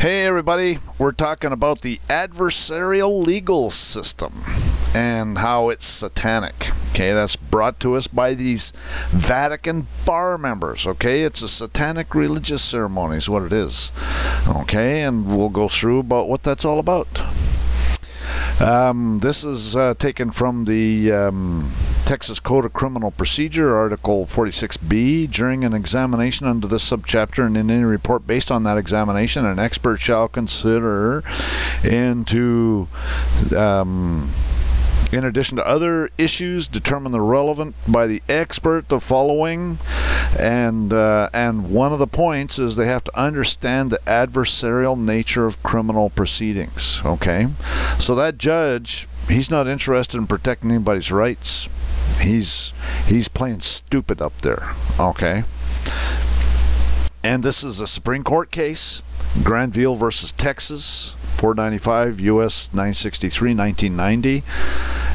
Hey, everybody, we're talking about the adversarial legal system and how it's satanic. Okay, that's brought to us by these Vatican bar members. Okay, it's a satanic religious ceremony, is what it is. Okay, and we'll go through about what that's all about. Um, this is uh, taken from the um, Texas Code of Criminal Procedure, Article 46B. During an examination under this subchapter and in any report based on that examination, an expert shall consider into um, in addition to other issues, determine the relevant by the expert the following, and uh, and one of the points is they have to understand the adversarial nature of criminal proceedings. Okay, so that judge he's not interested in protecting anybody's rights. He's he's playing stupid up there. Okay. And this is a Supreme Court case, Granviel versus Texas, 495 U.S. 963, 1990.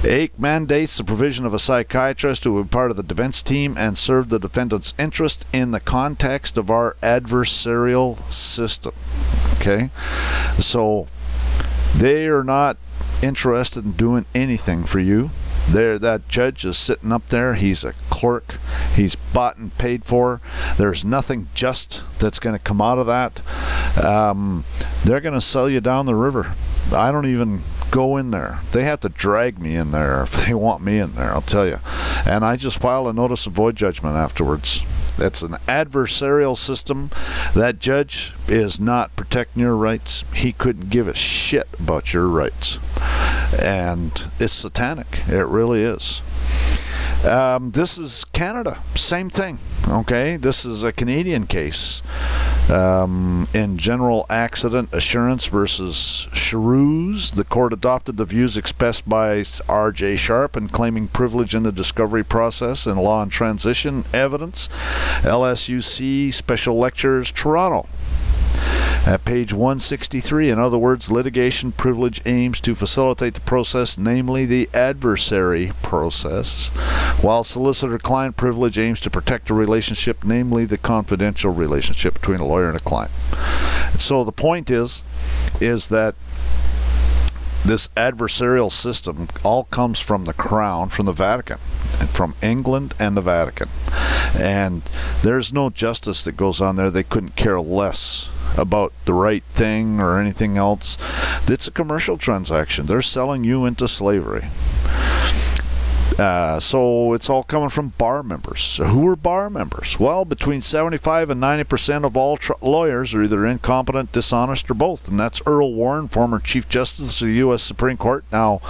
AIC mandates the provision of a psychiatrist who will be part of the defense team and serve the defendant's interest in the context of our adversarial system. Okay? So they are not interested in doing anything for you. There, that judge is sitting up there. He's a clerk. He's bought and paid for. There's nothing just that's going to come out of that. Um, they're going to sell you down the river. I don't even go in there. They have to drag me in there if they want me in there, I'll tell you. And I just file a notice of void judgment afterwards. It's an adversarial system. That judge is not protecting your rights. He couldn't give a shit about your rights. And it's satanic. It really is. Um, this is Canada. Same thing. Okay, this is a Canadian case. Um, in General Accident Assurance versus Chrusz, the court adopted the views expressed by R.J. Sharpe in claiming privilege in the discovery process in law and transition evidence. LSUC Special Lectures, Toronto. At page 163, in other words, litigation privilege aims to facilitate the process, namely the adversary process, while solicitor client privilege aims to protect a relationship, namely the confidential relationship between a lawyer and a client. So the point is, is that this adversarial system all comes from the crown, from the Vatican, from England and the Vatican. And there's no justice that goes on there. They couldn't care less about the right thing or anything else. It's a commercial transaction. They're selling you into slavery. Uh, so it's all coming from bar members. So who are bar members? Well, between 75 and 90 percent of all tr- lawyers are either incompetent, dishonest, or both. And that's Earl Warren, former Chief Justice of the U.S. Supreme Court. Now,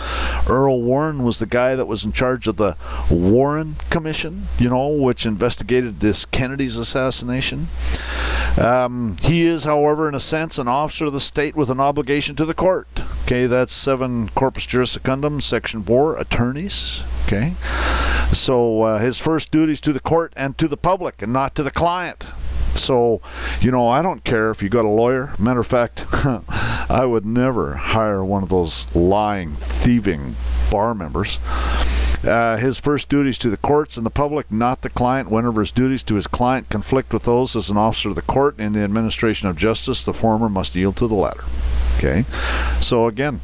Earl Warren was the guy that was in charge of the Warren Commission, you know, which investigated this Kennedy's assassination. Um, he is, however, in a sense, an officer of the state with an obligation to the court. Okay, that's 7 Corpus Juris Secundum, Section 4, attorneys. Okay, so uh, his first duties to the court and to the public, and not to the client. So, you know, I don't care if you got a lawyer. Matter of fact, I would never hire one of those lying, thieving bar members. Uh, his first duties to the courts and the public, not the client. Whenever his duties to his client conflict with those as an officer of the court in the administration of justice, the former must yield to the latter. Okay, so again,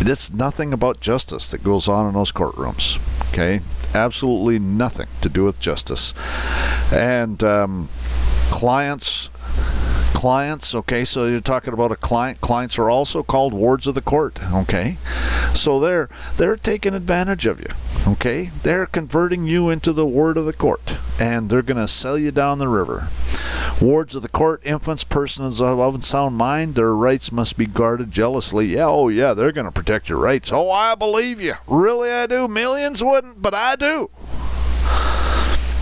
it's nothing about justice that goes on in those courtrooms. Okay, absolutely nothing to do with justice. And um, clients clients okay so you're talking about a client clients are also called wards of the court okay so they're they're taking advantage of you okay they're converting you into the ward of the court and they're going to sell you down the river wards of the court infants persons of unsound mind their rights must be guarded jealously. Yeah oh yeah they're going to protect your rights. Oh i believe you. Really i do? Millions wouldn't but i do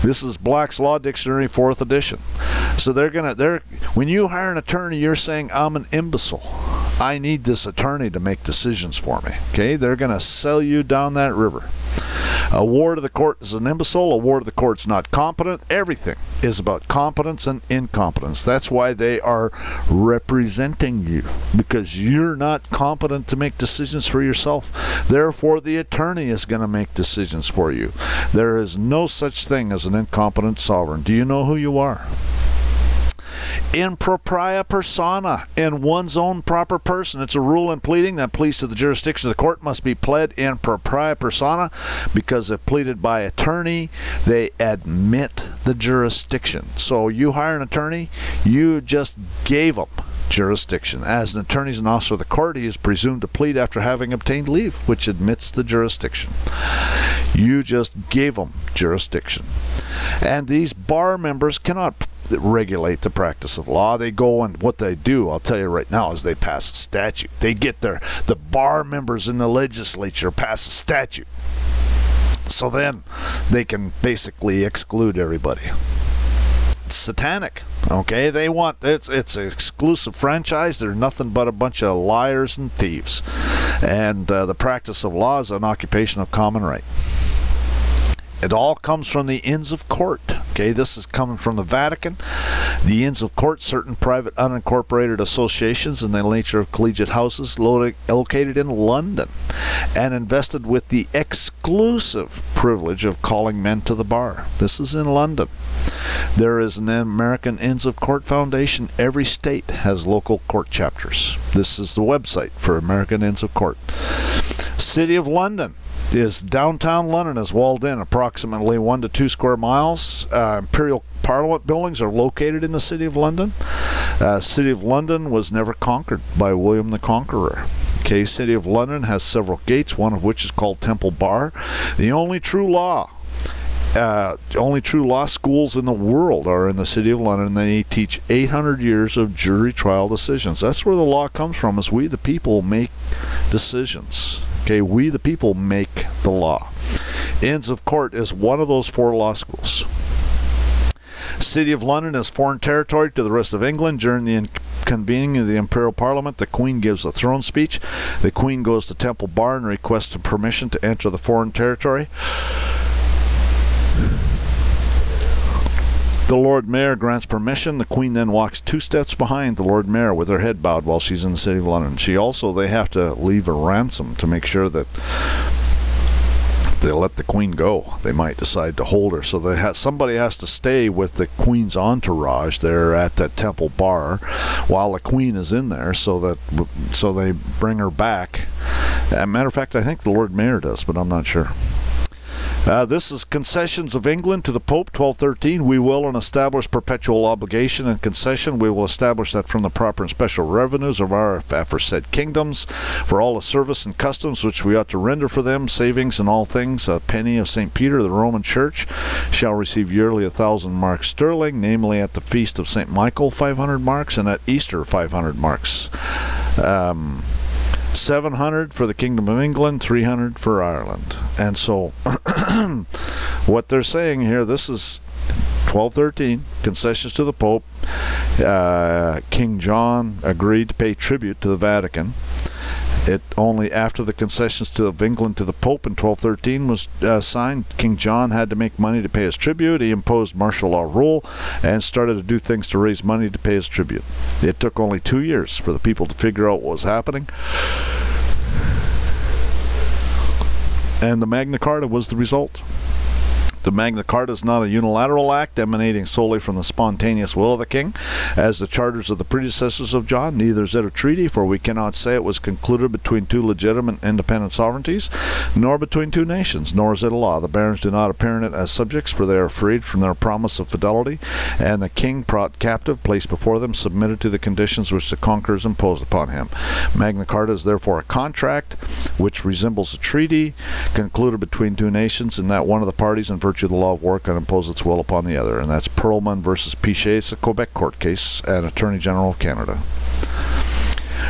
this is Black's Law Dictionary, fourth edition. So they're gonna they're when you hire an attorney, you're saying I'm an imbecile. I need this attorney to make decisions for me. Okay, they're gonna sell you down that river. A ward of the court is an imbecile. A ward of the court's not competent. Everything is about competence and incompetence. That's why they are representing you because you're not competent to make decisions for yourself. Therefore, the attorney is going to make decisions for you. There is no such thing as an incompetent sovereign. Do you know who you are? in propria persona, in one's own proper person. It's a rule in pleading that pleas to the jurisdiction of the court must be pled in propria persona because if pleaded by attorney, they admit the jurisdiction. So you hire an attorney, you just gave them jurisdiction. As an attorney and officer of the court, he is presumed to plead after having obtained leave, which admits the jurisdiction. You just gave them jurisdiction. And these bar members cannot regulate the practice of law. They go and what they do, I'll tell you right now, is they pass a statute. They get their the bar members in the legislature pass a statute. So then they can basically exclude everybody satanic. Okay, they want it's it's an exclusive franchise. They're nothing but a bunch of liars and thieves, and uh, the practice of law is an occupation of common right. It all comes from the Inns of Court. Okay, this is coming from the Vatican. The Inns of Court, certain private unincorporated associations in the nature of collegiate houses located in London and invested with the exclusive privilege of calling men to the bar. This is in London. There is an American Inns of Court Foundation. Every state has local court chapters. This is the website for American Inns of Court. City of London is downtown London is walled in approximately one to two square miles. Uh, Imperial Parliament buildings are located in the City of London. Uh, City of London was never conquered by William the Conqueror. Okay, City of London has several gates, one of which is called Temple Bar. The only true law uh, only true law schools in the world are in the city of London. They teach 800 years of jury trial decisions. That's where the law comes from. Is we the people make decisions. Okay, we the people make the law. Inns of Court is one of those four law schools. City of London is foreign territory to the rest of England. During the convening of the Imperial Parliament, the Queen gives a throne speech. The Queen goes to Temple Bar and requests permission to enter the foreign territory. The Lord Mayor grants permission. The Queen then walks two steps behind the Lord Mayor with her head bowed while she's in the City of London. She also, they have to leave a ransom to make sure that they let the queen go. They might decide to hold her, so they ha- somebody has to stay with the queen's entourage there at that temple bar while the queen is in there, so that so they bring her back. As a matter of fact, I think the Lord Mayor does, but I'm not sure. Uh, this is concessions of England to the Pope, 1213. We will and establish perpetual obligation and concession. We will establish that from the proper and special revenues of our aforesaid kingdoms, for all the service and customs which we ought to render for them, savings and all things. A penny of St. Peter, the Roman Church, shall receive yearly a thousand marks sterling, namely at the feast of St. Michael, 500 marks, and at Easter, 500 marks. Um, 700 for the Kingdom of England, 300 for Ireland. And so, what they're saying here, this is 1213, concessions to the Pope. Uh, King John agreed to pay tribute to the Vatican. It only after the concessions to of England to the Pope in 1213 was uh, signed, King John had to make money to pay his tribute. He imposed martial law rule and started to do things to raise money to pay his tribute. It took only two years for the people to figure out what was happening. And the Magna Carta was the result. The Magna Carta is not a unilateral act emanating solely from the spontaneous will of the king, as the charters of the predecessors of John. Neither is it a treaty, for we cannot say it was concluded between two legitimate independent sovereignties, nor between two nations, nor is it a law. The barons do not appear in it as subjects, for they are freed from their promise of fidelity, and the king brought captive, placed before them, submitted to the conditions which the conquerors imposed upon him. Magna Carta is therefore a contract which resembles a treaty concluded between two nations, in that one of the parties in virtue virtue of the law of war can impose its will upon the other. And that's Perlman versus Piché. It's a Quebec court case and Attorney General of Canada.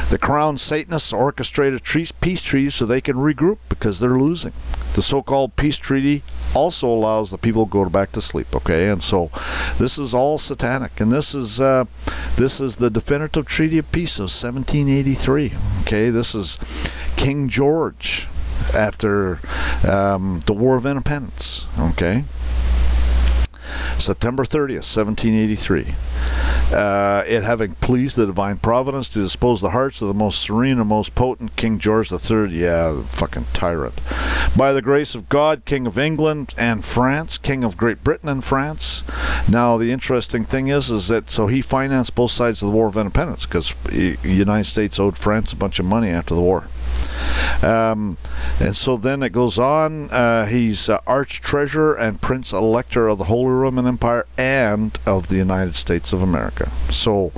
The Crown Satanists orchestrated peace treaty so they can regroup because they're losing. The so-called peace treaty also allows the people to go back to sleep. Okay, and so this is all satanic, and this is uh, this is the definitive treaty of peace of 1783. Okay, this is King George after um, the War of Independence. Okay. September 30th, 1783. uh, it having pleased the divine providence to dispose the hearts of the most serene and most potent King George III, yeah, fucking tyrant. By the grace of God, King of England and France, King of Great Britain and France. Now, the interesting thing is, is that so he financed both sides of the War of Independence because the United States owed France a bunch of money after the war. Um, and so then it goes on. Uh, he's uh, Arch Treasurer and Prince Elector of the Holy Roman Empire and of the United States of America. So,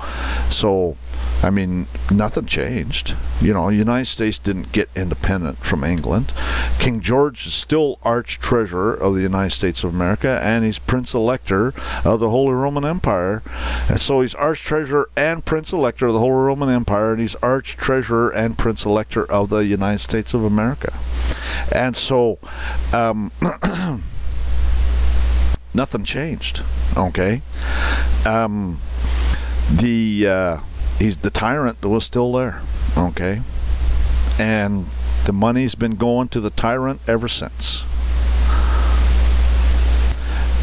so I mean, nothing changed. You know, United States didn't get independent from England. King George is still Arch Treasurer of the United States of America, and he's Prince Elector of the Holy Roman Empire. And so he's Arch Treasurer and Prince Elector of the Holy Roman Empire, and he's Arch Treasurer and Prince Elector of the United States of America. And so, um, nothing changed. Okay. Um, the. Uh, he's the tyrant was still there. Okay, and the money's been going to the tyrant ever since.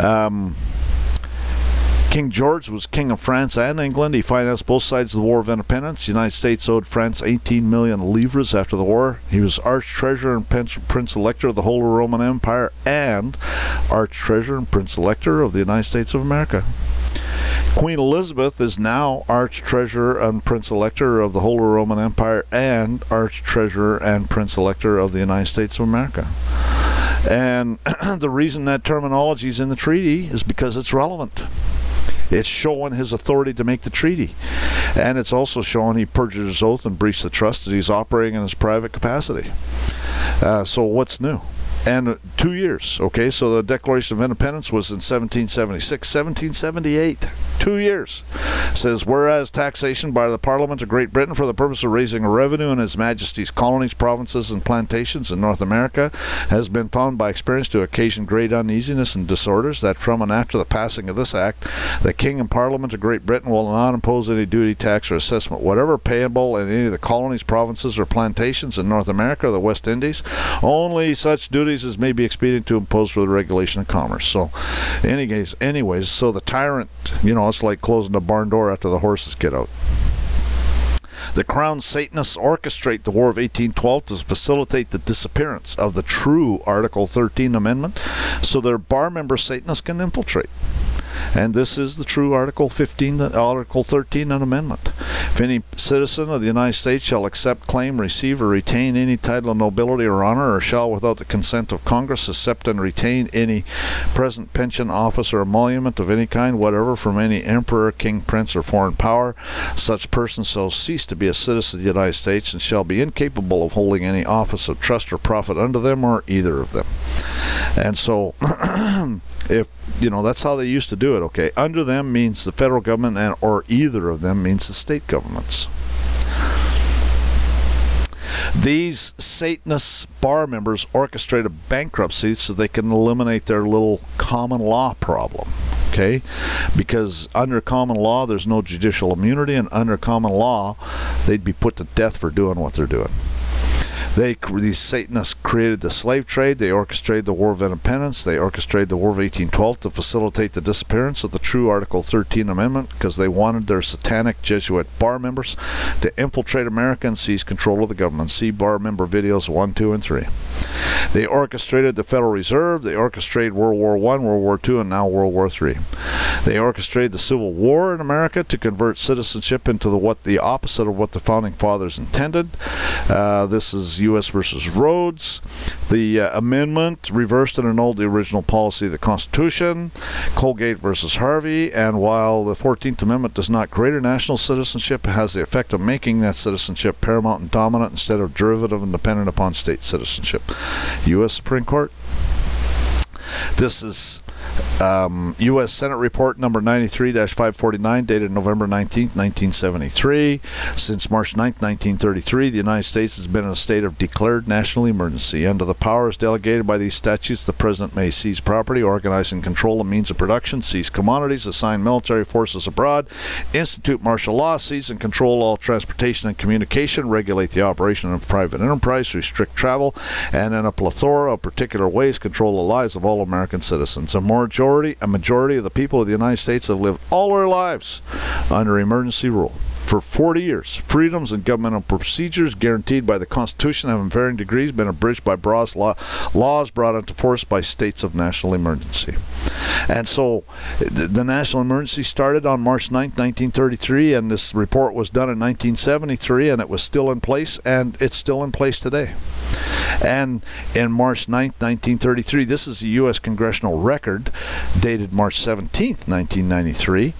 Um, King George was king of France and England. He financed both sides of the War of Independence. The United States owed France 18 million livres after the war. He was Arch Treasurer and Prince Elector of the Holy Roman Empire and Arch Treasurer and Prince Elector of the United States of America. Queen Elizabeth is now Arch Treasurer and Prince Elector of the Holy Roman Empire and Arch Treasurer and Prince Elector of the United States of America. And the reason that terminology is in the treaty is because it's relevant. It's showing his authority to make the treaty. And it's also showing he perjured his oath and breached the trust that he's operating in his private capacity. Uh, so, what's new? and two years. Okay, so the Declaration of Independence was in 1776, 1778, two years. It says whereas taxation by the Parliament of Great Britain for the purpose of raising revenue in His Majesty's colonies, provinces, and plantations in North America has been found by experience to occasion great uneasiness and disorders. That from and after the passing of this act, the King and Parliament of Great Britain will not impose any duty, tax, or assessment whatever payable in any of the colonies, provinces, or plantations in North America or the West Indies. Only such duties as may be expedient to impose for the regulation of commerce. So, anyways, anyways, so the tyrant, you know, it's like closing the barn door after the horses get out. The Crown Satanists orchestrate the War of 1812 to facilitate the disappearance of the true Article 13 Amendment so their bar member Satanists can infiltrate. And this is the true Article 15, Article 13 an amendment. If any citizen of the United States shall accept, claim, receive, or retain any title of nobility or honor, or shall, without the consent of Congress, accept and retain any present pension, office, or emolument of any kind whatever from any emperor, king, prince, or foreign power, such person shall cease to be a citizen of the United States and shall be incapable of holding any office of trust or profit under them or either of them. And so, if you know that's how they used to do it okay under them means the federal government and or either of them means the state governments these Satanist bar members orchestrate a bankruptcy so they can eliminate their little common law problem. Okay? Because under common law, there's no judicial immunity, and under common law, they'd be put to death for doing what they're doing. They these Satanists created the slave trade. They orchestrated the War of Independence. They orchestrated the War of 1812 to facilitate the disappearance of the true Article 13 Amendment because they wanted their satanic Jesuit bar members to infiltrate America and seize control of the government. See bar member videos 1, 2, and 3. They orchestrated the Federal Reserve. They orchestrated World War I, World War II, and now World War III. They orchestrated the Civil War in America to convert citizenship into the what the opposite of what the founding fathers intended. Uh, this is U.S. versus Rhodes. The uh, amendment reversed and annulled the original policy of the Constitution. Colgate versus Harvey. And while the 14th Amendment does not create a national citizenship, it has the effect of making that citizenship paramount and dominant instead of derivative and dependent upon state citizenship. U.S. Supreme Court. This is um, U.S. Senate Report number 93-549, dated November 19, 1973. Since March 9, 1933, the United States has been in a state of declared national emergency. Under the powers delegated by these statutes, the President may seize property, organize and control the means of production, seize commodities, assign military forces abroad, institute martial law, seize and control all transportation and communication, regulate the operation of private enterprise, restrict travel, and in a plethora of particular ways control the lives of all American citizens. A more majority, a majority of the people of the United States have lived all their lives under emergency rule for 40 years. Freedoms and governmental procedures guaranteed by the Constitution have in varying degrees been abridged by laws brought into force by states of national emergency. And so the national emergency started on March 9, 1933, and this report was done in 1973, and it was still in place, and it's still in place today. And in March 9, 1933, this is the U.S. congressional record dated March 17, 1993.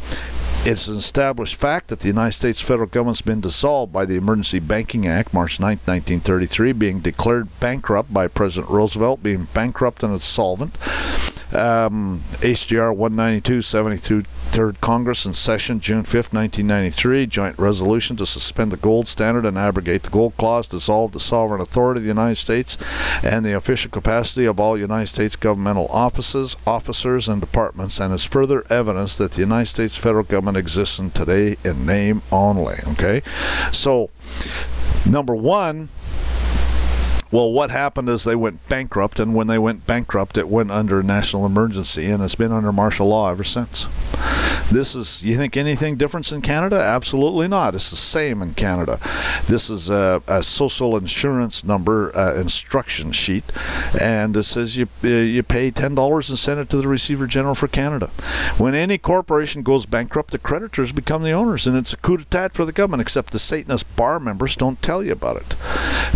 It's an established fact that the United States federal government's been dissolved by the Emergency Banking Act, March 9, 1933, being declared bankrupt by President Roosevelt, being bankrupt and insolvent. Um, HJR 192, 72, Third Congress in session June 5, 1993, joint resolution to suspend the gold standard and abrogate the gold clause, dissolve the sovereign authority of the United States and the official capacity of all United States governmental offices, officers, and departments, and is further evidence that the United States federal government exists in today in name only. Okay, so number one well, what happened is they went bankrupt, and when they went bankrupt, it went under a national emergency, and it's been under martial law ever since. This is, you think anything different in Canada? Absolutely not. It's the same in Canada. This is a, a social insurance number uh, instruction sheet, and it says you uh, you pay ten dollars and send it to the Receiver General for Canada. When any corporation goes bankrupt, the creditors become the owners, and it's a coup d'état for the government. Except the Satanist bar members don't tell you about it.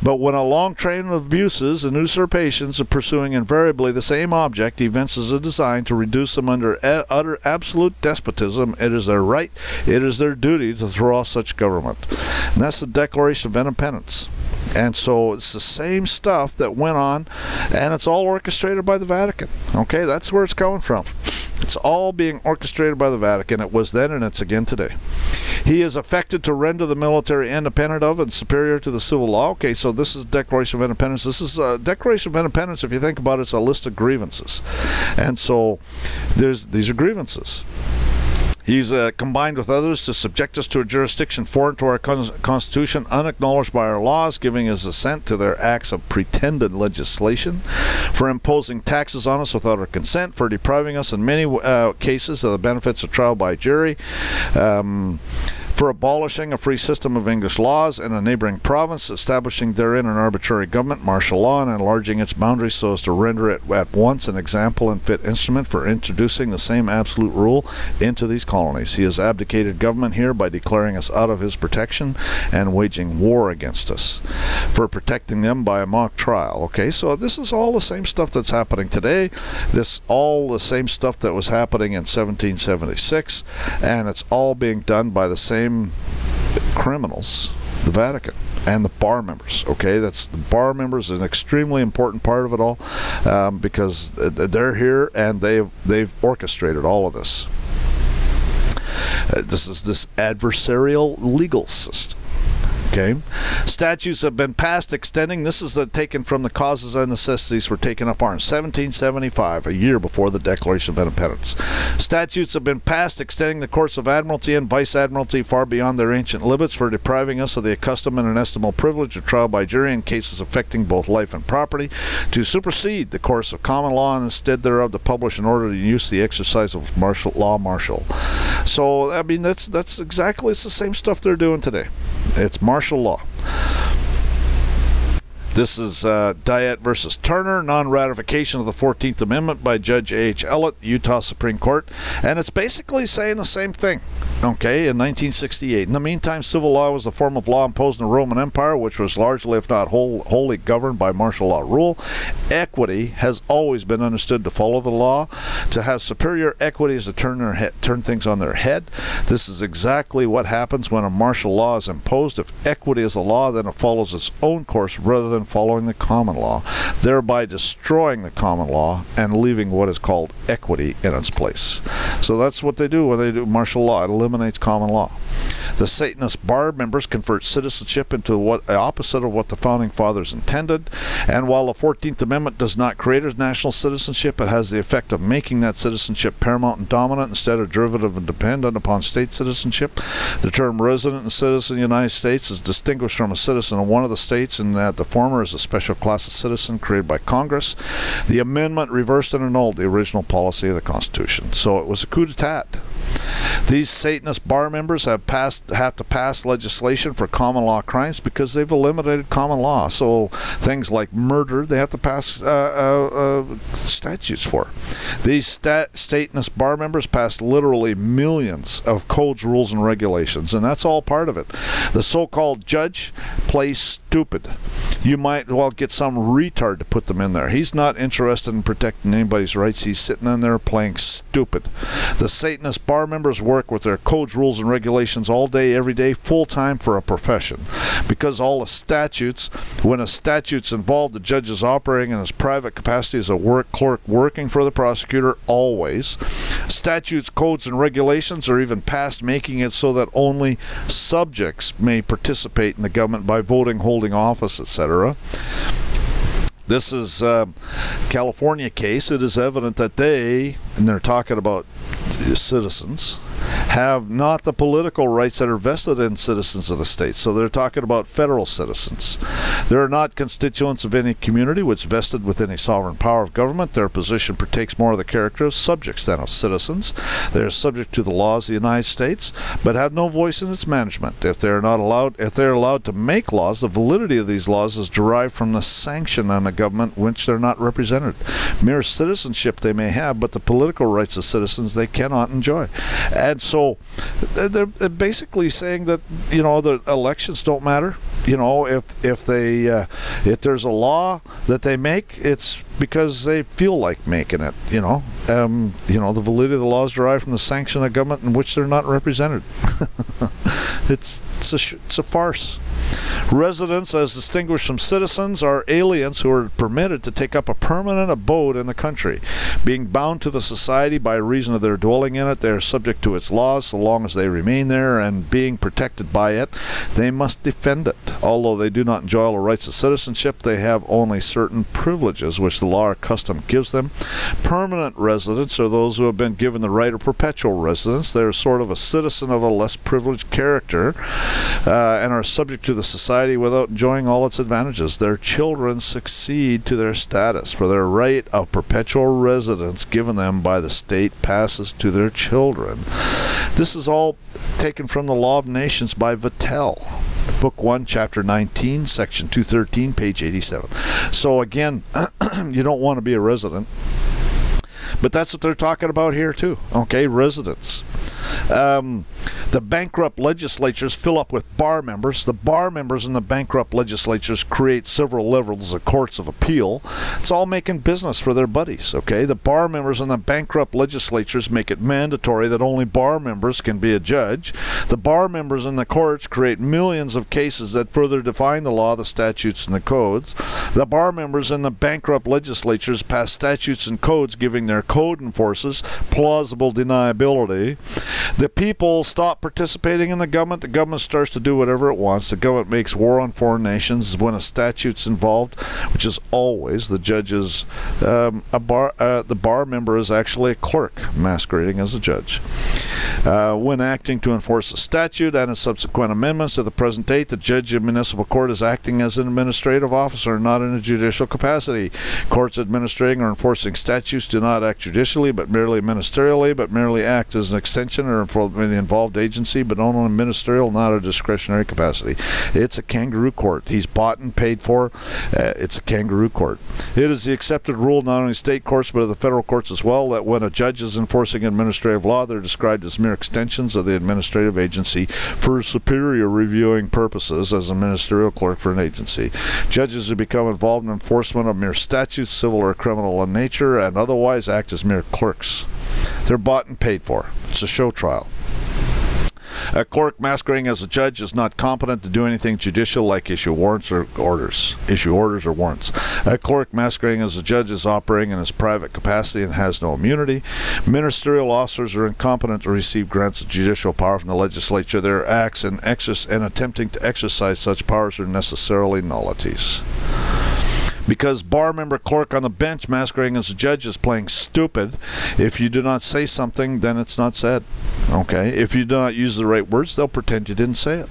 But when a long train of abuses and usurpations are pursuing invariably the same object, events is a design to reduce them under utter absolute despotism. It is their right, it is their duty to throw off such government. And that's the Declaration of Independence. And so it's the same stuff that went on, and it's all orchestrated by the Vatican. Okay, that's where it's coming from. It's all being orchestrated by the Vatican. It was then and it's again today. He is affected to render the military independent of and superior to the civil law. Okay, so this is Declaration of Independence. This is a Declaration of Independence. If you think about it, it's a list of grievances, and so there's these are grievances. He's uh, combined with others to subject us to a jurisdiction foreign to our con- Constitution, unacknowledged by our laws, giving his assent to their acts of pretended legislation, for imposing taxes on us without our consent, for depriving us in many uh, cases of the benefits of trial by jury. Um, for abolishing a free system of English laws in a neighboring province, establishing therein an arbitrary government, martial law, and enlarging its boundaries so as to render it at once an example and fit instrument for introducing the same absolute rule into these colonies. He has abdicated government here by declaring us out of his protection and waging war against us, for protecting them by a mock trial. Okay, so this is all the same stuff that's happening today. This all the same stuff that was happening in 1776, and it's all being done by the same criminals, the Vatican and the bar members. Okay, that's the bar members is an extremely important part of it all um, because they're here and they've they've orchestrated all of this. Uh, this is this adversarial legal system. Okay, statutes have been passed extending. This is the, taken from the causes and necessities were taken up arms. 1775, a year before the Declaration of Independence. Statutes have been passed extending the courts of admiralty and vice admiralty far beyond their ancient limits for depriving us of the accustomed and inestimable privilege of trial by jury in cases affecting both life and property, to supersede the course of common law and instead thereof to publish an order to use the exercise of martial law martial. So I mean that's that's exactly it's the same stuff they're doing today. It's martial law. This is uh, Dyett versus Turner, non ratification of the 14th Amendment by Judge A.H. Ellett, Utah Supreme Court. And it's basically saying the same thing, okay, in 1968. In the meantime, civil law was the form of law imposed in the Roman Empire, which was largely, if not whole, wholly, governed by martial law rule. Equity has always been understood to follow the law. To have superior equity is to turn, their turn things on their head. This is exactly what happens when a martial law is imposed. If equity is the law, then it follows its own course rather than following the common law, thereby destroying the common law and leaving what is called equity in its place. So that's what they do when they do martial law. It eliminates common law. The Satanist bar members convert citizenship into what the opposite of what the founding fathers intended. And while the 14th Amendment does not create a national citizenship, it has the effect of making that citizenship paramount and dominant instead of derivative and dependent upon state citizenship. The term resident and citizen of the United States is distinguished from a citizen of one of the states in that the former is a special class of citizen created by Congress. The amendment reversed and annulled the original policy of the Constitution. So it was a coup d'etat. These Satanist bar members have passed have to pass legislation for common law crimes because they've eliminated common law. So things like murder, they have to pass uh, uh, uh, statutes for. These stat- Satanist bar members passed literally millions of codes, rules, and regulations, and that's all part of it. The so-called judge plays stupid. You might well get some retard to put them in there. He's not interested in protecting anybody's rights. He's sitting in there playing stupid. The Satanist bar members work with their codes, rules, and regulations all day, every day, full time for a profession. Because all the statutes, when a statute's involved, the judge is operating in his private capacity as a work clerk working for the prosecutor always. Statutes, codes, and regulations are even passed making it so that only subjects may participate in the government by voting, holding office, etc. This is a California case. It is evident that they, and they're talking about citizens, have not the political rights that are vested in citizens of the state. So they're talking about federal citizens. They're not constituents of any community which vested with any sovereign power of government. Their position partakes more of the character of subjects than of citizens. They are subject to the laws of the United States, but have no voice in its management. If they are not allowed, if they are allowed to make laws, the validity of these laws is derived from the sanction on a government which they're not represented. Mere citizenship they may have, but the political rights of citizens they cannot enjoy. And so they're basically saying that you know the elections don't matter. You know, if if they uh, if there's a law that they make, it's because they feel like making it. You know, um, you know the validity of the laws derived from the sanction of government in which they're not represented. it's it's a it's a farce. Residents, as distinguished from citizens, are aliens who are permitted to take up a permanent abode in the country. Being bound to the society by reason of their dwelling in it, they are subject to its laws so long as they remain there, and being protected by it, they must defend it. Although they do not enjoy all the rights of citizenship, they have only certain privileges which the law or custom gives them. Permanent residents are those who have been given the right of perpetual residence. They are sort of a citizen of a less privileged character uh, and are subject to the society without enjoying all its advantages. Their children succeed to their status, for their right of perpetual residence given them by the state passes to their children. This is all taken from the Law of Nations by Vattel. Book 1, Chapter 19, Section 213, page 87. So, again, you don't want to be a resident. But that's what they're talking about here, too. Okay, residents. Um, the bankrupt legislatures fill up with bar members. The bar members in the bankrupt legislatures create several levels of courts of appeal. It's all making business for their buddies, okay? The bar members in the bankrupt legislatures make it mandatory that only bar members can be a judge. The bar members in the courts create millions of cases that further define the law, the statutes, and the codes. The bar members in the bankrupt legislatures pass statutes and codes giving their code enforcers plausible deniability. The people stop participating in the government. The government starts to do whatever it wants. The government makes war on foreign nations when a statute's involved, which is always the judge's um, a bar. Uh, the bar member is actually a clerk masquerading as a judge. Uh, when acting to enforce a statute and its subsequent amendments to the present date, the judge of municipal court is acting as an administrative officer, not in a judicial capacity. Courts administrating or enforcing statutes do not act judicially, but merely ministerially, but merely act as an extension or for the involved agency, but only a ministerial, not a discretionary capacity. It's a kangaroo court. He's bought and paid for. Uh, it's a kangaroo court. It is the accepted rule not only state courts but of the federal courts as well that when a judge is enforcing administrative law, they're described as mere extensions of the administrative agency for superior reviewing purposes as a ministerial clerk for an agency. Judges who become involved in enforcement of mere statutes, civil or criminal in nature, and otherwise act as mere clerks. They're bought and paid for. It's a show trial. A clerk masquerading as a judge is not competent to do anything judicial like issue warrants or orders. Issue orders or warrants. A clerk masquerading as a judge is operating in his private capacity and has no immunity. Ministerial officers are incompetent to receive grants of judicial power from the legislature. Their acts and, and attempting to exercise such powers are necessarily nullities because bar member clerk on the bench masquerading as a judge is playing stupid. If you do not say something, then it's not said. Okay? If you do not use the right words, they'll pretend you didn't say it.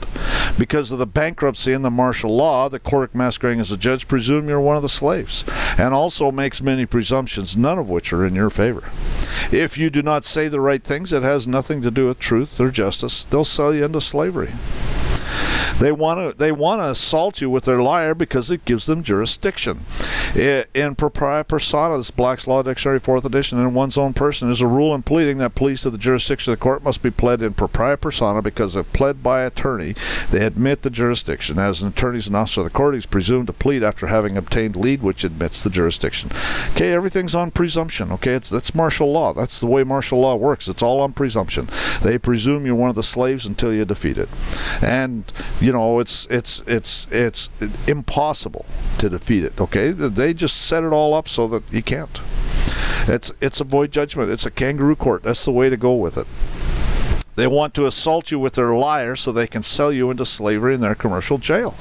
Because of the bankruptcy and the martial law, the clerk masquerading as a judge presume you're one of the slaves, and also makes many presumptions, none of which are in your favor. If you do not say the right things, it has nothing to do with truth or justice. They'll sell you into slavery. They want to they want to assault you with their liar because it gives them jurisdiction. In propria persona, this Black's Law Dictionary, fourth edition, in one's own person, is a rule in pleading that pleas to the jurisdiction of the court must be pled in propria persona because if pled by attorney, they admit the jurisdiction. As an attorney is an officer of the court, he's presumed to plead after having obtained lead which admits the jurisdiction. Okay, everything's on presumption. Okay, it's that's martial law. That's the way martial law works. It's all on presumption. They presume you're one of the slaves until you defeat it, and you know it's it's it's it's impossible to defeat it. Okay, they just set it all up so that you can't. It's it's a void judgment. It's a kangaroo court. That's the way to go with it. They want to assault you with their liar so they can sell you into slavery in their commercial jail.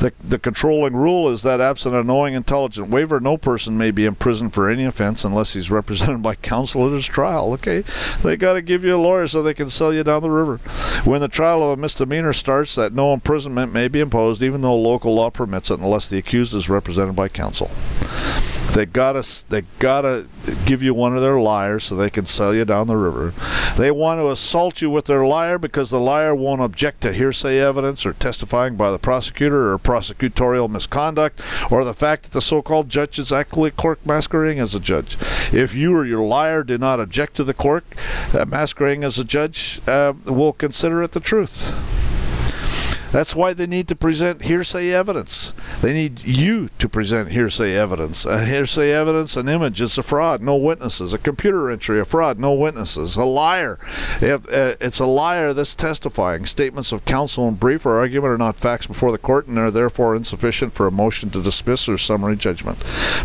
The, the controlling rule is that absent a knowing, intelligent waiver, no person may be imprisoned for any offense unless he's represented by counsel at his trial. Okay, they got to give you a lawyer so they can sell you down the river. When the trial of a misdemeanor starts, that no imprisonment may be imposed, even though local law permits it, unless the accused is represented by counsel. They gotta they gotta give you one of their liars so they can sell you down the river. They want to assault you with their liar because the liar won't object to hearsay evidence or testifying by the prosecutor or prosecutorial misconduct or the fact that the so-called judge is actually a clerk masquerading as a judge. If you or your liar do not object to the clerk uh, masquerading as a judge, uh, we'll consider it the truth. That's why they need to present hearsay evidence. They need you to present hearsay evidence. A hearsay evidence, an image is a fraud, no witnesses. A computer entry, a fraud, no witnesses. A liar, uh, it's a liar that's testifying. Statements of counsel and brief or argument are not facts before the court and are therefore insufficient for a motion to dismiss or summary judgment.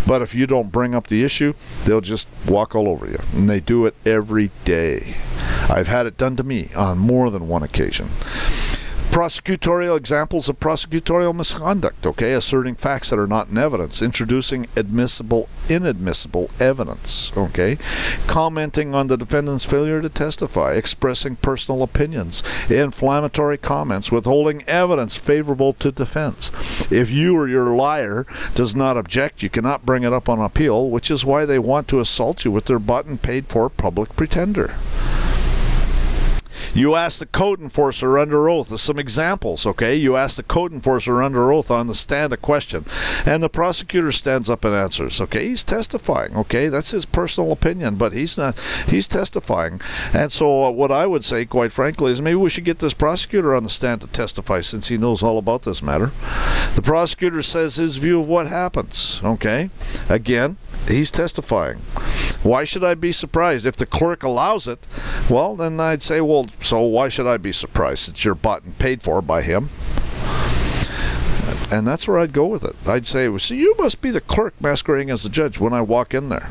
But if you don't bring up the issue, they'll just walk all over you. And they do it every day. I've had it done to me on more than one occasion prosecutorial examples of prosecutorial misconduct, okay, asserting facts that are not in evidence, introducing admissible, inadmissible evidence, okay, commenting on the defendant's failure to testify, expressing personal opinions, inflammatory comments, withholding evidence favorable to defense. If you or your liar does not object, you cannot bring it up on appeal, which is why they want to assault you with their button paid for public pretender. You ask the code enforcer under oath. Some examples, okay? You ask the code enforcer under oath on the stand a question, and the prosecutor stands up and answers. Okay, he's testifying. Okay, that's his personal opinion, but he's not. He's testifying, and so uh, what I would say, quite frankly, is maybe we should get this prosecutor on the stand to testify since he knows all about this matter. The prosecutor says his view of what happens. Okay, again, he's testifying. Why should I be surprised? If the clerk allows it, well, then I'd say, well, so why should I be surprised since you're bought and paid for by him? And that's where I'd go with it. I'd say, so you must be the clerk masquerading as the judge when I walk in there.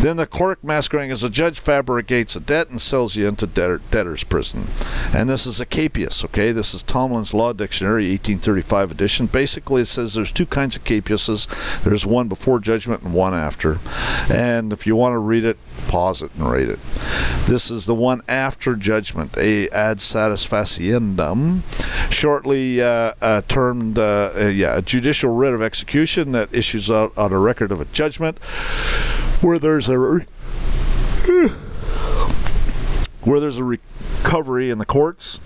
Then the clerk masquerading as a judge fabricates a debt and sells you into debtor, debtor's prison. And this is a capias, okay? This is Tomlin's Law Dictionary, 1835 edition. Basically, it says there's two kinds of capiases. There's one before judgment and one after. And if you want to read it, pause it and read it. This is the one after judgment, a ad satisfaciendum, shortly uh, uh, termed, uh, uh yeah, a judicial writ of execution that issues out on a record of a judgment where there's a where there's a recovery in the courts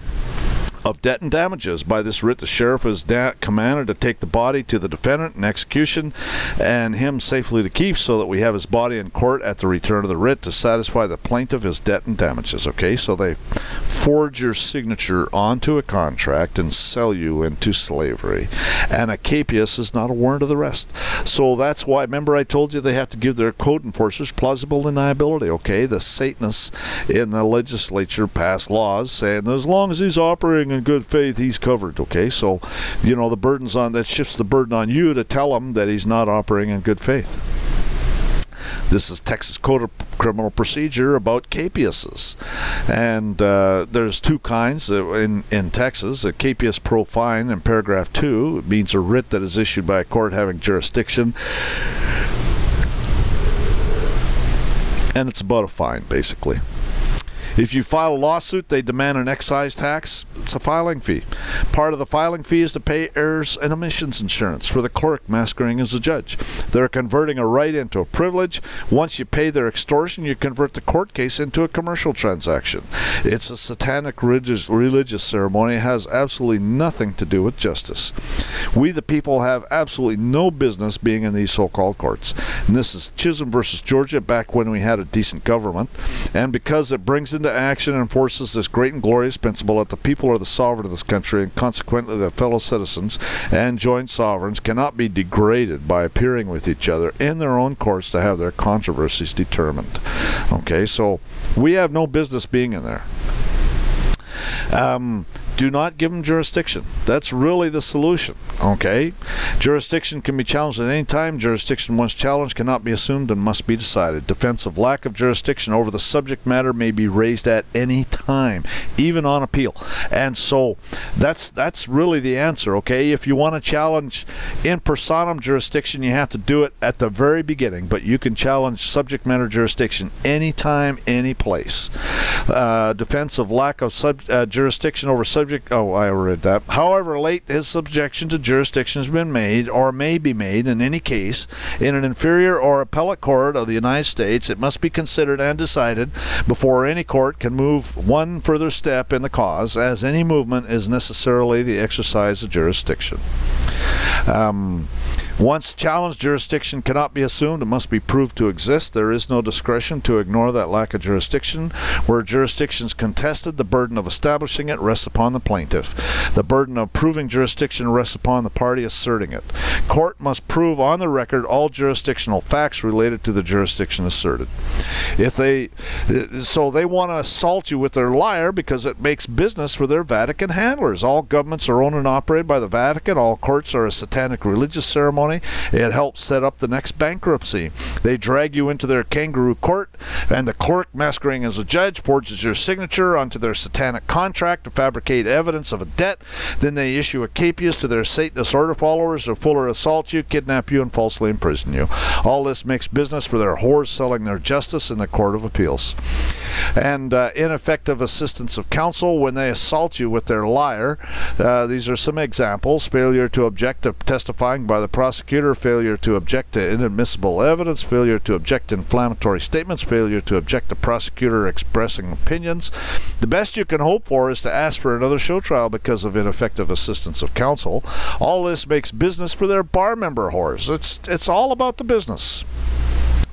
of debt and damages. By this writ, the sheriff is da- commanded to take the body to the defendant in execution and him safely to keep so that we have his body in court at the return of the writ to satisfy the plaintiff his debt and damages. Okay, so they forge your signature onto a contract and sell you into slavery. And a capias is not a warrant of the rest. So that's why, remember, I told you they have to give their code enforcers plausible deniability. Okay, the Satanists in the legislature pass laws saying as long as he's operating in good faith, he's covered. Okay, so you know the burden's on that shifts the burden on you to tell him that he's not operating in good faith. This is Texas Code of Criminal Procedure about capiases, and uh, there's two kinds in in Texas. A capias pro fine in paragraph two it means a writ that is issued by a court having jurisdiction and it's about a fine, basically. If you file a lawsuit, they demand an excise tax. It's a filing fee. Part of the filing fee is to pay errors and omissions insurance for the clerk masquerading as a judge. They're converting a right into a privilege. Once you pay their extortion, you convert the court case into a commercial transaction. It's a satanic religious, religious ceremony. It has absolutely nothing to do with justice. We, the people, have absolutely no business being in these so-called courts. And this is Chisholm versus Georgia, back when we had a decent government. And because it brings in into action and enforces this great and glorious principle that the people are the sovereign of this country and consequently their fellow citizens and joint sovereigns cannot be degraded by appearing with each other in their own courts to have their controversies determined. Okay, so we have no business being in there. Um, do not give them jurisdiction. That's really the solution. Okay? Jurisdiction can be challenged at any time. Jurisdiction, once challenged, cannot be assumed and must be decided. Defense of lack of jurisdiction over the subject matter may be raised at any time, even on appeal. And so that's that's really the answer. Okay? If you want to challenge in personam jurisdiction, you have to do it at the very beginning, but you can challenge subject matter jurisdiction anytime, any place. Uh, defense of lack of sub, uh, jurisdiction over subject subject. Oh, I read that. However late his subjection to jurisdiction has been made, or may be made, in any case, in an inferior or appellate court of the United States, it must be considered and decided before any court can move one further step in the cause, as any movement is necessarily the exercise of jurisdiction. Um, once challenged jurisdiction cannot be assumed, it must be proved to exist. There is no discretion to ignore that lack of jurisdiction. Where jurisdiction is contested, the burden of establishing it rests upon the plaintiff. The burden of proving jurisdiction rests upon the party asserting it. Court must prove on the record all jurisdictional facts related to the jurisdiction asserted. If they so they want to assault you with their liar because it makes business for their Vatican handlers. All governments are owned and operated by the Vatican. All courts are a satanic religious ceremony It helps set up the next bankruptcy. They drag you into their kangaroo court, and the clerk, masquerading as a judge, forges your signature onto their satanic contract to fabricate evidence of a debt. Then they issue a capias to their Satanist order followers to fuller assault you, kidnap you, and falsely imprison you. All this makes business for their whores selling their justice in the Court of Appeals. And uh, ineffective assistance of counsel when they assault you with their liar. Uh, these are some examples failure to object to testifying by the prosecutor prosecutor, failure to object to inadmissible evidence, failure to object to inflammatory statements, failure to object to prosecutor expressing opinions. The best you can hope for is to ask for another show trial because of ineffective assistance of counsel. All this makes business for their bar member whores. It's it's all about the business.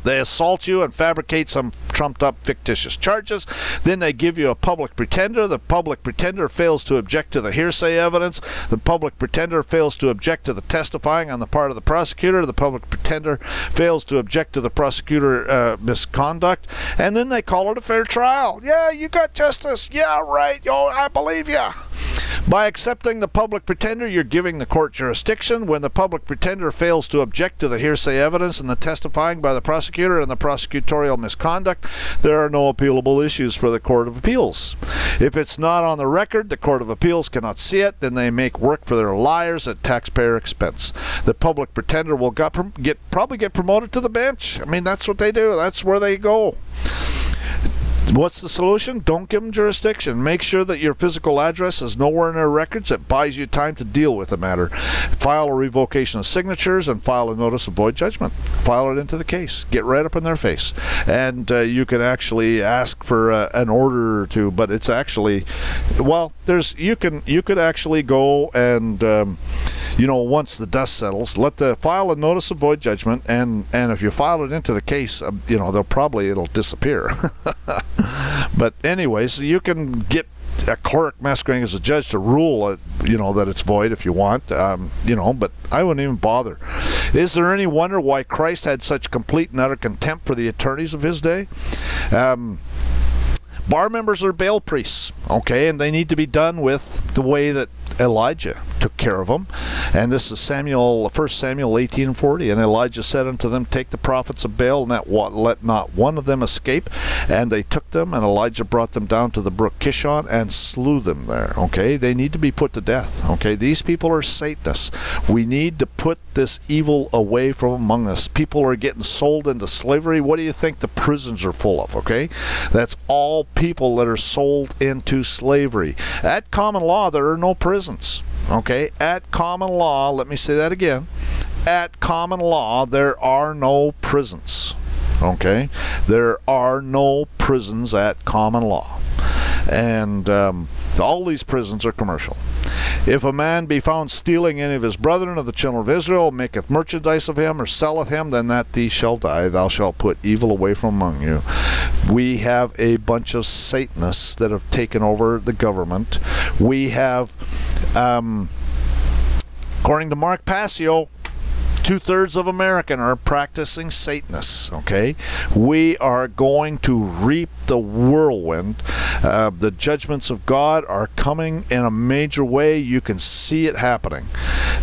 They assault you and fabricate some trumped up fictitious charges. Then they give you a public pretender. The public pretender fails to object to the hearsay evidence. The public pretender fails to object to the testifying on the part of the prosecutor. The public pretender fails to object to the prosecutor uh, misconduct. And then they call it a fair trial. Yeah, you got justice. Yeah, right. Yo, I believe you. By accepting the public pretender, you're giving the court jurisdiction. When the public pretender fails to object to the hearsay evidence and the testifying by the prosecutor and the prosecutorial misconduct, there are no appealable issues for the Court of Appeals. If it's not on the record, the Court of Appeals cannot see it, then they make work for their liars at taxpayer expense. The public pretender will get, probably get promoted to the bench. I mean, that's what they do. That's where they go What's the solution? Don't give them jurisdiction. Make sure that your physical address is nowhere in their records. It buys you time to deal with the matter. File a revocation of signatures and file a notice of void judgment. File it into the case. Get right up in their face. And uh, you can actually ask for uh, an order or two, but it's actually, well, there's you can you could actually go and um, you know once the dust settles, let the file a notice of void judgment, and and if you file it into the case, uh, you know they'll probably it'll disappear. but anyways, you can get a clerk masquerading as a judge to rule it, you know that it's void if you want um, you know but i wouldn't even bother. Is there any wonder why christ had such complete and utter contempt for the attorneys of his day? Um, bar members are Baal priests okay and they need to be done with the way that elijah took care of them. And this is Samuel, 1 Samuel 18:40. and 40. And Elijah said unto them, Take the prophets of Baal, and let not one of them escape. And they took them, and Elijah brought them down to the brook Kishon and slew them there. Okay, they need to be put to death. Okay, these people are Satanists. We need to put this evil away from among us. People are getting sold into slavery. What do you think the prisons are full of? Okay, that's all people that are sold into slavery. At common law, there are no prisons. Okay, at common law, let me say that again. At common law, there are no prisons. Okay, there are no prisons at common law. And um, all these prisons are commercial. If a man be found stealing any of his brethren of the children of Israel, maketh merchandise of him, or selleth him, then that thee shall die. Thou shalt put evil away from among you. We have a bunch of Satanists that have taken over the government. We have, um, according to Mark Passio, two thirds of American are practicing Satanists. Okay, we are going to reap the whirlwind. Uh, the judgments of God are coming in a major way. You can see it happening,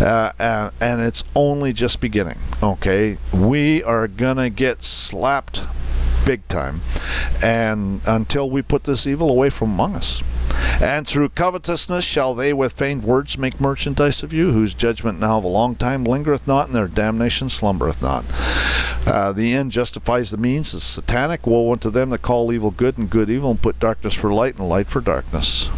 uh, and, and it's only just beginning. Okay, we are gonna get slapped big time, and until we put this evil away from among us. And through covetousness shall they with feigned words make merchandise of you, whose judgment now of a long time lingereth not, and their damnation slumbereth not. Uh, the end justifies the means is satanic. Woe unto them that call evil good and good evil, and put darkness for light and light for darkness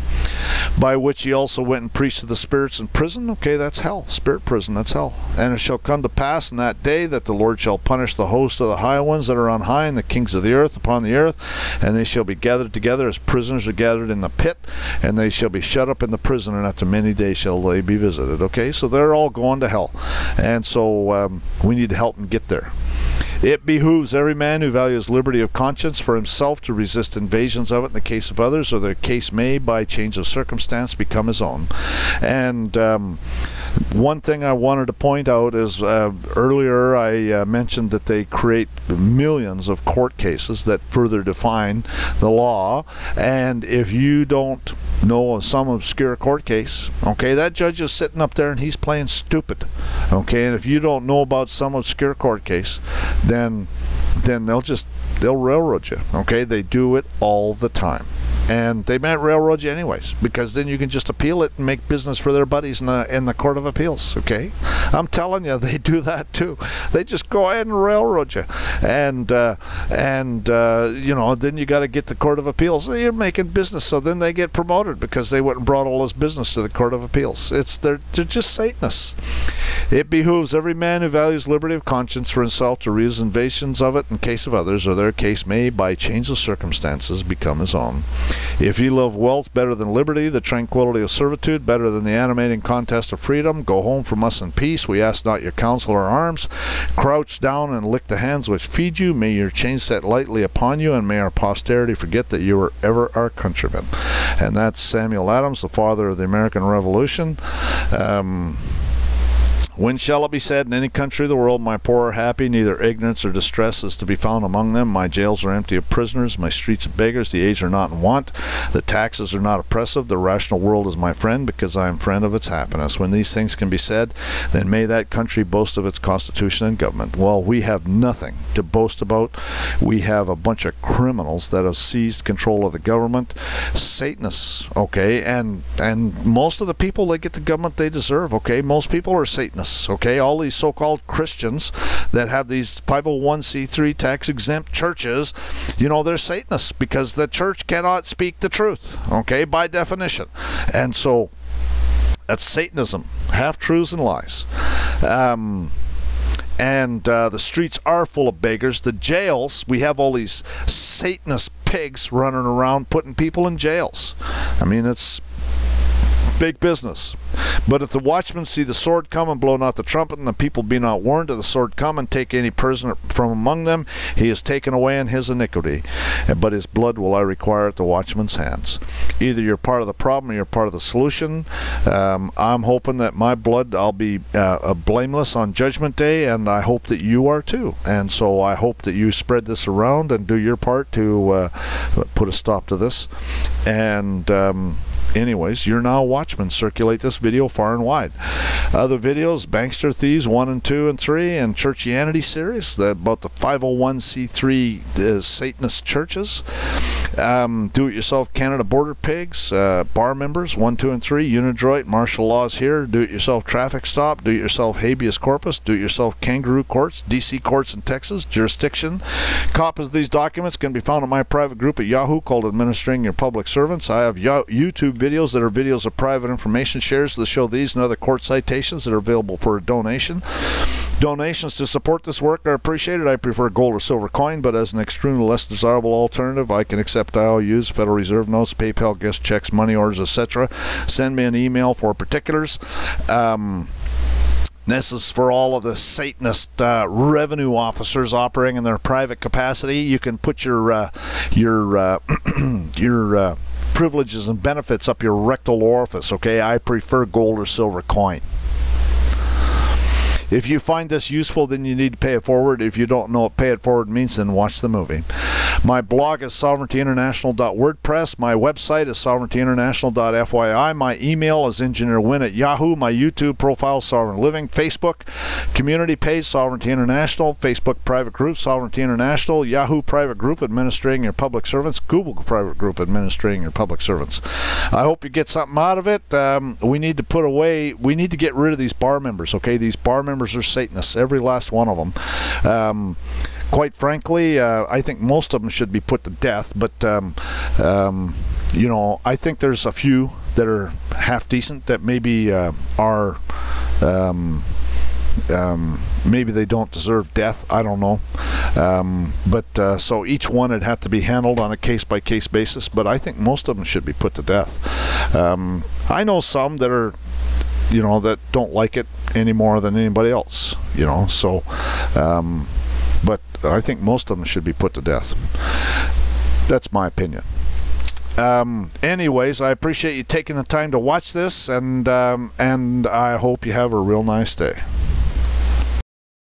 by which he also went and preached to the spirits in prison. Okay, that's hell. Spirit prison, that's hell. And it shall come to pass in that day that the Lord shall punish the host of the high ones that are on high, and the kings of the earth upon the earth, and they shall be gathered together as prisoners are gathered in the pit, and they shall be shut up in the prison, and after many days shall they be visited. Okay, so they're all going to hell. And so um, we need to help them get there. It behooves every man who values liberty of conscience for himself to resist invasions of it in the case of others, or the case may, by change of circumstance, become his own. And um, one thing I wanted to point out is uh, earlier I uh, mentioned that they create millions of court cases that further define the law, and if you don't know some obscure court case, okay, that judge is sitting up there and he's playing stupid, okay, and if you don't know about some obscure court case, then then they'll just they'll railroad you, okay? They do it all the time and they might railroad you anyways because then you can just appeal it and make business for their buddies in the in the court of appeals okay? I'm telling you they do that too. They just go ahead and railroad you. And uh, and uh, you know then you got to get the court of appeals. You're making business so then they get promoted because they went and brought all this business to the court of appeals. It's they're, they're just satanists. It behooves every man who values liberty of conscience for himself to resist invasions of it in case of others or their case may by change of circumstances become his own if ye love wealth better than liberty, the tranquility of servitude better than the animating contest of freedom, go home from us in peace. We ask not your counsel or arms. Crouch down and lick the hands which feed you. May your chains set lightly upon you, and may our posterity forget that you were ever our countrymen. And that's Samuel Adams, the father of the American Revolution. Um, when shall it be said in any country of the world, My poor are happy, neither ignorance or distress is to be found among them. My jails are empty of prisoners, my streets of beggars, the aged are not in want, the taxes are not oppressive, the rational world is my friend, because I am friend of its happiness. When these things can be said, then may that country boast of its constitution and government. Well, we have nothing to boast about. We have a bunch of criminals that have seized control of the government, Satanists, okay, and and most of the people they get the government they deserve, okay. Most people are Satanists Satanists, okay? All these so called Christians that have these 501c3 tax exempt churches, you know, they're Satanists because the church cannot speak the truth, okay, by definition. And so that's Satanism, half truths and lies. Um, and uh, the streets are full of beggars. The jails, we have all these Satanist pigs running around putting people in jails. I mean, it's big business. But if the watchmen see the sword come and blow not the trumpet, and the people be not warned of the sword come and take any prisoner from among them, he is taken away in his iniquity. But his blood will I require at the watchman's hands. Either you're part of the problem or you're part of the solution. Um, I'm hoping that my blood, I'll be uh, blameless on Judgment Day, and I hope that you are too. And so I hope that you spread this around and do your part to uh, put a stop to this. And um, anyways, you're now a watchman. Circulate this video far and wide. Other videos, Bankster Thieves 1 and 2 and 3, and Churchianity series the, about the 501c3 uh, Satanist churches. Um, Do It Yourself Canada Border Pigs, uh, bar members 1, 2, and 3, Unidroit, martial laws here, Do It Yourself Traffic Stop, Do It Yourself Habeas Corpus, Do It Yourself Kangaroo Courts, DC Courts in Texas, Jurisdiction. Copies of these documents can be found in my private group at Yahoo called Administering Your Public Servants. I have YouTube videos that are videos of private information shares that show these and other court citations that are available for a donation. Donations to support this work are appreciated. I prefer gold or silver coin, but as an extremely less desirable alternative, I can accept IOUs, Federal Reserve notes, PayPal, guest checks, money orders, etc. Send me an email for particulars. Um, this is for all of the Satanist uh, revenue officers operating in their private capacity. You can put your uh, your uh, your uh, privileges and benefits up your rectal orifice. Okay, I prefer gold or silver coin. If you find this useful, then you need to pay it forward. If you don't know what pay it forward means, then watch the movie. My blog is sovereigntyinternational.wordpress. My website is sovereigntyinternational.fyi. My email is engineerwin at yahoo. My YouTube profile, Sovereign Living. Facebook community page, Sovereignty International. Facebook private group, Sovereignty International. Yahoo private group, administering your public servants. Google private group, administering your public servants. I hope you get something out of it. Um, we need to put away, we need to get rid of these bar members, okay? These bar members are Satanists, every last one of them. Um, quite frankly, uh, I think most of them should be put to death, but um, um, you know, I think there's a few that are half decent that maybe uh, are. Um, um, maybe they don't deserve death. I don't know. Um, but uh, so each one would have to be handled on a case by case basis. But I think most of them should be put to death. Um, I know some that are you know that don't like it any more than anybody else you know so um, but I think most of them should be put to death. That's my opinion. Um, anyways I appreciate you taking the time to watch this and um, and I hope you have a real nice day